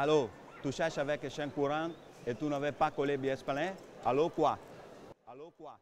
Allô, tu cherches avec Chien Courant et tu n'avais pas collé biais plein? Allô quoi? Allô quoi?